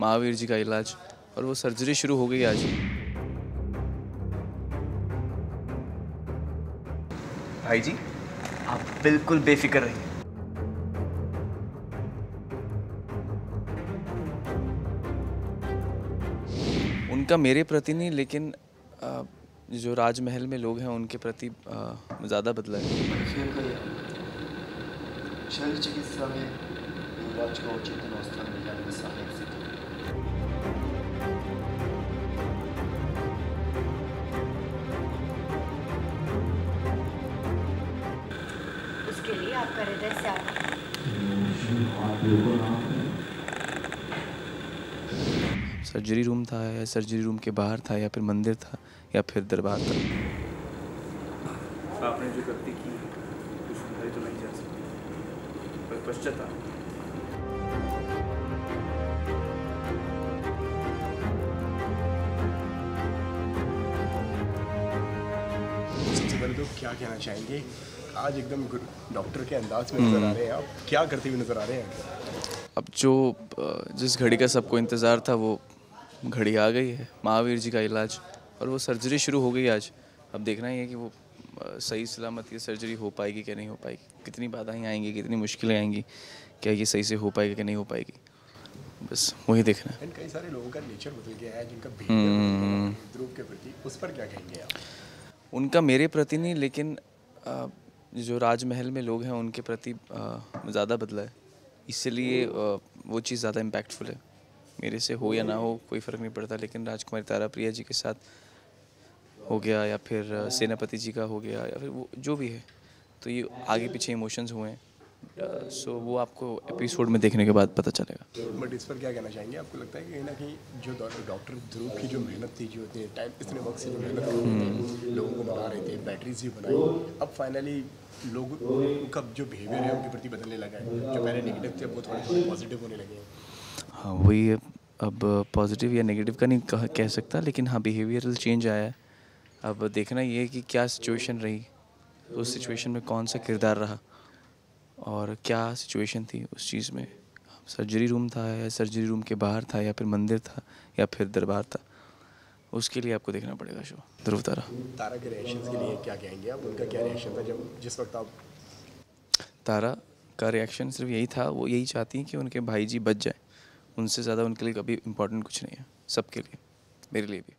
महावीर जी का इलाज और वो सर्जरी शुरू हो गई आज। भाई जी आप बिल्कुल बेफिक्र रहिए। उनका मेरे प्रति नहीं लेकिन जो राजमहल में लोग हैं उनके प्रति ज़्यादा बदला है। चिकित्सा में युवराज को चेतन अवस्था में जाने में सहायक सिद्ध उसके लिए आपका हृदय से सर्जरी रूम था या सर्जरी रूम के बाहर था या फिर मंदिर था या फिर दरबार था? आपने जो गलती की है तो नहीं जा सकती। पर पश्चाताप क्या कहना चाहेंगे? आज एकदम डॉक्टर के अंदाज में नज़र आ रहे हैं आप। क्या करते हुए नज़र आ रहे हैं? अब जो जिस घड़ी का सबको इंतज़ार था वो घड़ी आ गई है महावीर जी का इलाज। और वो सर्जरी शुरू हो गई आज। अब देखना ही है कि वो सही सलामत ये सर्जरी हो पाएगी कि नहीं हो पाएगी। कितनी बाधाएँ आएँगी कितनी मुश्किलें आएँगी क्या ये सही से हो पाएगी कि नहीं हो पाएगी। बस वही देखना है। कई सारे लोगों का नेचर बदल गया है जिनका हम्म। ध्रुव के प्रति। उस पर क्या कहेंगे आप? उनका मेरे प्रति नहीं, लेकिन जो राजमहल में लोग हैं, उनके प्रति ज़्यादा बदला है। इसलिए वो चीज़ ज़्यादा इम्पैक्टफुल है। मेरे से हो या ना हो, कोई फ़र्क नहीं पड़ता, लेकिन राजकुमारी तारा प्रिया जी के साथ हो गया, या फिर सेनापति जी का हो गया, या फिर वो, जो भी है तो ये आगे पीछे इमोशंस हुए हैं। सो वो आपको एपिसोड में देखने के बाद पता चलेगा। बट इस पर क्या कहना चाहेंगे? आपको लगता है कि ना कहीं जो डॉक्टर ध्रुव की जो मेहनत थी जो इतने टाइम इतने वक्त से जो मेहनत थे लोगों को बना रहे थे बैटरीज भी बनाई अब फाइनली लोगों का जो बिहेवियर है उनके प्रति बदलने लगा है। जो पहले नेगेटिव थे अब वो थोड़े पॉजिटिव होने लगे हाँ। वही अब पॉजिटिव या नेगेटिव का नहीं कह, कह सकता लेकिन हाँ बिहेवियरल चेंज आया है। अब देखना ये है कि क्या सिचुएशन रही उस सिचुएशन में कौन सा किरदार रहा। और क्या सिचुएशन थी उस चीज़ में? सर्जरी रूम था या सर्जरी रूम के बाहर था या फिर मंदिर था या फिर दरबार था? उसके लिए आपको देखना पड़ेगा शो ध्रुव तारा। तारा के रिएक्शन के लिए क्या कहेंगे आप? उनका क्या रिएक्शन था जब जिस वक्त आप तारा का रिएक्शन सिर्फ़ यही था वो यही चाहती हैं कि उनके भाई जी बच जाए। उनसे ज़्यादा उनके लिए कभी इम्पोर्टेंट कुछ नहीं है सबके लिए मेरे लिए भी।